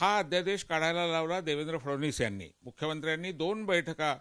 हा अध्यादेश काढायला लावला देवेंद्र फडणवीस यांनी. मुख्यमंत्र्यांनी दोन बैठका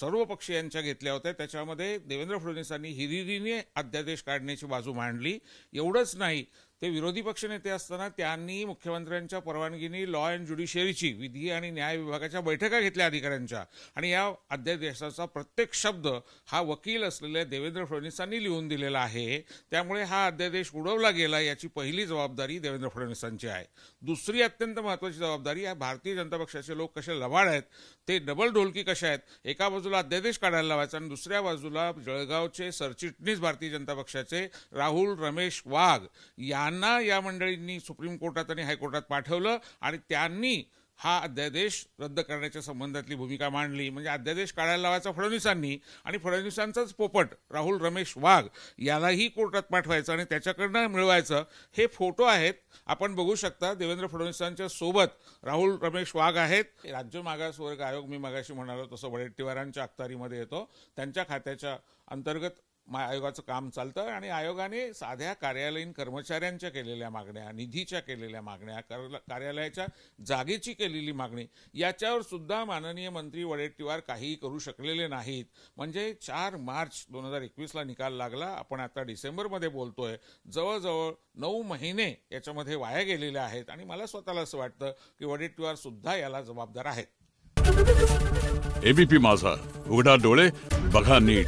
सर्व पक्षीयांच्या घेतल्या होत्या. त्याच्यामध्ये देवेंद्र फडणवीसांनी हिरिरीने अध्यादेश काढण्याची बाजू मांडली. एवढंच नाही ते विरोधी पक्षनेते असताना त्यांनी मुख्यमंत्र्यांच्या परवानगीने लॉ अँड ज्युडिशियरीची विधी आणि न्याय विभागाच्या बैठका घेतल्या अधिकाऱ्यांच्या. आणि या अध्यादेशाचा प्रत्येक शब्द हा वकील असलेल्या देवेंद्र फडणवीसांनी लिहून दिलेला आहे. त्यामुळे हा अध्यादेश उडवला गेला याची पहिली जबाबदारी देवेंद्र फडणवीसांची आहे. दुसरी अत्यंत महत्वाची जबाबदारी या भारतीय जनता पक्षाचे लोक कसे लवाड आहेत ते डबल ढोलकी कशा आहेत एका बाजूला अध्यादेश काढायला लावायचा आणि दुसऱ्या बाजूला जळगावचे सरचिटणीस भारतीय जनता पक्षाचे राहुल रमेश वाघ या त्यांना या मंडळींनी सुप्रीम कोर्टात आणि हायकोर्टात पाठवलं आणि त्यांनी हा अध्यादेश रद्द करण्याच्या संबंधातली भूमिका मांडली. म्हणजे अध्यादेश काढायला लावायचा फडणवीसांनी आणि फडणवीसांचाच पोपट राहुल रमेश वाघ यालाही कोर्टात पाठवायचं आणि त्याच्याकडनं मिळवायचं हे फोटो आहेत. आपण बघू शकता देवेंद्र फडणवीसांच्या सोबत राहुल रमेश वाघ आहेत. राज्य मागासवर्ग आयोग मी मागाशी म्हणालो तसं वडेट्टीवारांच्या अखतारीमध्ये येतो. त्यांच्या खात्याच्या अंतर्गत आयोगाचं काम चालतं आणि आयोगाने साध्या कार्यालयीन कर्मचाऱ्यांच्या केलेल्या मागण्या निधीच्या केलेल्या मागण्या कर- कार्यालयाच्या जागेची केलेली मागणी याच्यावर सुद्धा माननीय मंत्री वडेट्टीवार काहीही करू शकलेले नाहीत. म्हणजे चार मार्च दोन हजार एकवीसला निकाल लागला. आपण आता डिसेंबरमध्ये बोलतोय. जवळजवळ नऊ महिने याच्यामध्ये वाया गेलेले आहेत आणि मला स्वतःला असं वाटतं की वडेट्टीवार सुद्धा याला जबाबदार आहेत. एबीपी माझा. उघडा डोळे बघा नीट.